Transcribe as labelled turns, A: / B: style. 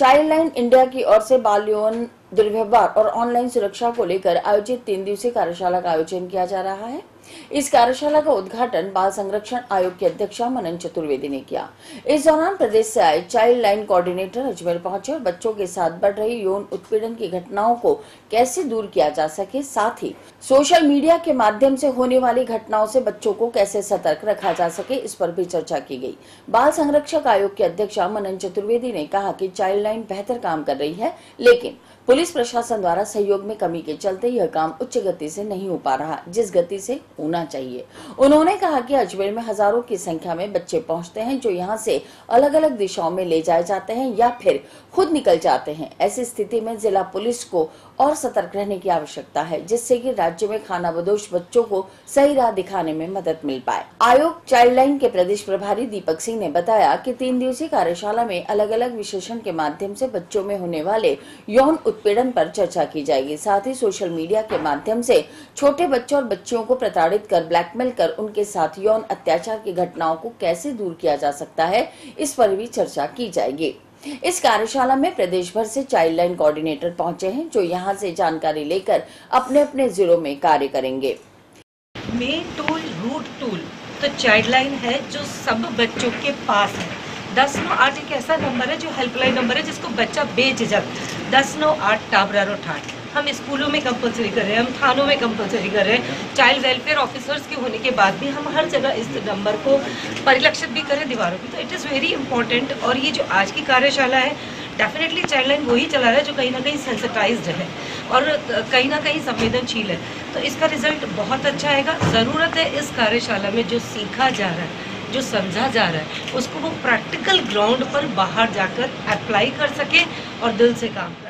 A: Child line India की ओर से बाल यौन दुर्व्यवहार और ऑनलाइन सुरक्षा को लेकर आयोजित तीन दिवसीय कार्यशाला का आयोजन किया जा रहा है। इस कार्यशाला का उद्घाटन बाल संरक्षण आयोग के अध्यक्ष मनन चतुर्वेदी ने किया। इस दौरान प्रदेश से आए चाइल्ड लाइन कोऑर्डिनेटर अजमेर पहुँचे और बच्चों के साथ बढ़ रही यौन उत्पीड़न की घटनाओं को कैसे दूर किया जा सके, साथ ही सोशल मीडिया के माध्यम से होने वाली घटनाओं से बच्चों को कैसे सतर्क रखा जा सके, इस पर भी चर्चा की गई। बाल संरक्षक आयोग के अध्यक्ष मनन चतुर्वेदी ने कहा कि चाइल्ड लाइन बेहतर काम कर रही है, लेकिन पुलिस प्रशासन द्वारा सहयोग में कमी के चलते यह काम उच्च गति से नहीं हो पा रहा, जिस गति से होना चाहिए। उन्होंने कहा कि अजमेर में हज़ारों की संख्या में बच्चे पहुँचते हैं जो यहाँ से अलग अलग दिशाओं में ले जाए जाते हैं या फिर खुद निकल जाते हैं। ऐसी स्थिति में जिला पुलिस को और सतर्क रहने की आवश्यकता है, जिससे कि राज्य में खाना बदोश बच्चों को सही राह दिखाने में मदद मिल पाए। आयोग चाइल्ड लाइन के प्रदेश प्रभारी दीपक सिंह ने बताया कि तीन दिवसीय कार्यशाला में अलग अलग विशेषण के माध्यम से बच्चों में होने वाले यौन उत्पीड़न पर चर्चा की जाएगी। साथ ही सोशल मीडिया के माध्यम से छोटे बच्चों और बच्चियों को प्रताड़ित कर ब्लैकमेल कर उनके साथ यौन अत्याचार की घटनाओं को कैसे दूर किया जा सकता है, इस पर भी चर्चा की जाएगी। इस कार्यशाला में प्रदेश भर से चाइल्ड लाइन कोऑर्डिनेटर पहुँचे हैं, जो यहाँ से जानकारी लेकर अपने अपने जिलों में कार्य करेंगे।
B: मेन टूल रूट टूल तो चाइल्ड लाइन है जो सब बच्चों के पास है। दस नौ आठ एक ऐसा नंबर है जो हेल्पलाइन नंबर है जिसको बच्चा बेच बेझिझक। दस नौ आठ टाबरा और ठाठ हम स्कूलों में कंपलसरी कर रहे हैं, हम थानों में कंपलसरी कर रहे हैं। चाइल्ड वेलफेयर ऑफिसर्स के होने के बाद भी हम हर जगह इस नंबर को परिलक्षित भी करें दीवारों पर तो इट इज़ वेरी इंपॉर्टेंट और ये जो आज की कार्यशाला है डेफिनेटली चाइल्ड लाइन वही चला रहा है जो कहीं ना कहीं सेंसिटाइज है और कहीं ना कहीं संवेदनशील है। तो इसका रिज़ल्ट बहुत अच्छा आएगा। ज़रूरत है इस कार्यशाला में जो सीखा जा रहा है, जो समझा जा रहा है, उसको वो प्रैक्टिकल ग्राउंड पर बाहर जाकर अप्लाई कर सके और दिल से काम कर।